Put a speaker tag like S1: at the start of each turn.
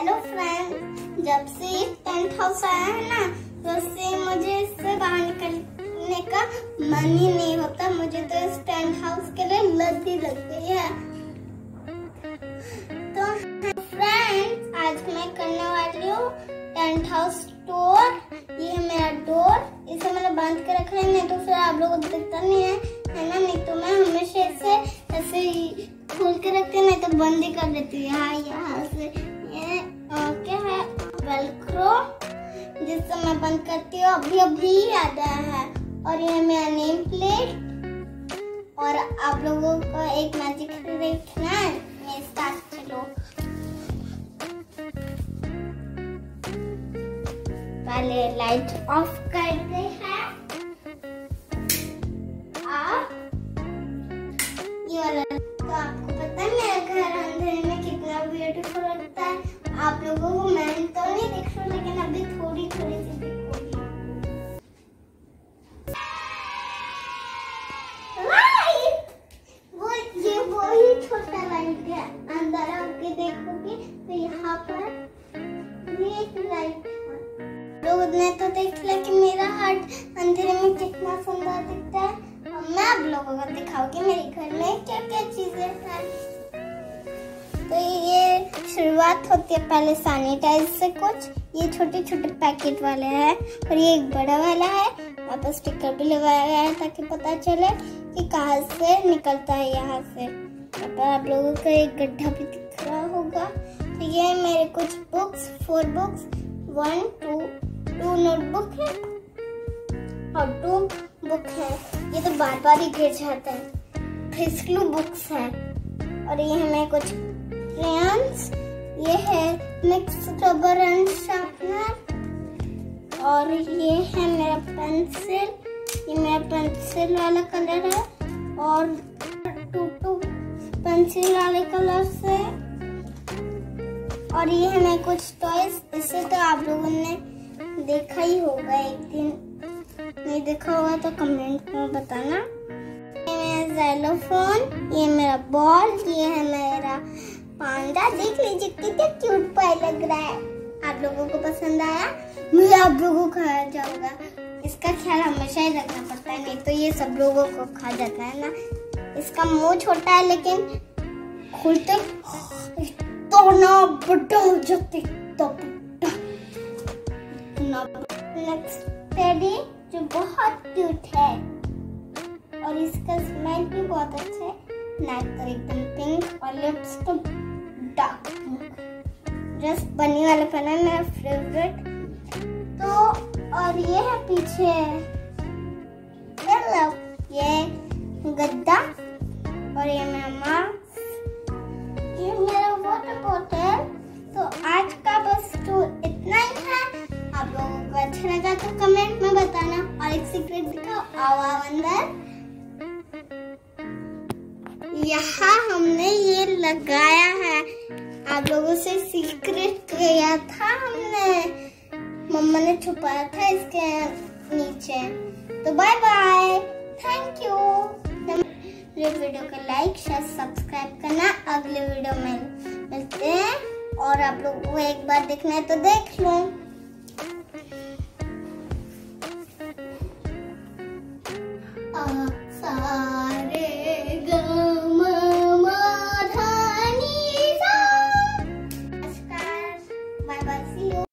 S1: Hello friends जब से tent house आया है ना तो से मुझे इससे बाहर निकलने का मन ही नहीं होता। मुझे तो इस टेंट हाउस के लिए लत ही लग गई है। तो फ्रेंड्स आज मैं करने वाली हूँ टेंट हाउस टूर ये है मेरा डोर इसे मैंने बाँध के रखा है, नहीं तो फिर आप लोगों को दिखता नहीं है है ना? नहीं तो मैं हमेशा इसे ऐसे खोल के रखती हूँ, नहीं तो बंद ही कर देती है। हाँ यहाँ से मैं बंद करती हूँ। अभी अभी याद आया है। और यह मेरा नेम प्लेट और आप लोगों को एक मैजिक देखना मैं स्टार्ट चलो। पहले लाइट ऑफ़ करते हैं ने तो देख लिया कि मेरा हार्ट अंधेरे में कितना सुंदर दिखता है। अब मैं आप लोगों को दिखाऊँगी मेरे घर में क्या क्या चीज़ें हैं। तो ये शुरुआत होती है पहले सैनिटाइज से कुछ। ये छोटे छोटे पैकेट वाले हैं और ये एक बड़ा वाला है। यहाँ पर स्टिकर भी लगाया गया है ताकि पता चले कि कहाँ से निकलता है, यहाँ से। यहाँ पर आप लोगों को एक गड्ढा भी ये मेरे कुछ books four books one two two notebook है और टू बुक है। ये तो बार बार ही गिर जाता है। फिसलू बुक्स है। और ये हमें कुछ क्रेयंस ये है मिक्स रबर एंड शार्पनर और ये है मेरा पेंसिल ये मेरा पेंसिल वाला कलर है। और टू टू पेंसिल वाले कलर से और ये है मेरे कुछ टॉयज इसे तो आप लोगों ने देखा ही होगा एक दिन। नहीं देखा होगा तो कमेंट में बताना। ये मेरा जेलोफोन ये मेरा बॉल ये है मेरा पांडा देख लीजिए कितना क्यूट पाई लग रहा है। आप लोगों को पसंद आया? मुझे आप लोगों को खाया जाऊँगा। इसका ख्याल हमेशा ही रखना पड़ता है, नहीं तो ये सब लोगों को खा जाता है ना। इसका मुँह छोटा है, लेकिन खुलते तो बड़ा हो जाते तो नेक्स्ट टेडी जो बहुत क्यूट है। और इसका स्मेल भी बहुत अच्छा है। नेक तो एकदम पिंक और लिप्स तो डार्क जस्ट बनी वाला पेन है मेरा फेवरेट तो और ये है पीछे। ये तो कमेंट में बताना और एक सीक्रेट दिखाओ। अंदर। यहाँ हमने ये लगाया है। आप लोगों से सीक्रेट किया था हमने। मम्मा ने छुपाया था इसके नीचे। तो bye bye thank you video को लाइक शेयर सब्सक्राइब करना। अगले वीडियो में मिलते हैं। और आप लोग को एक बार देखना है तो देख लो।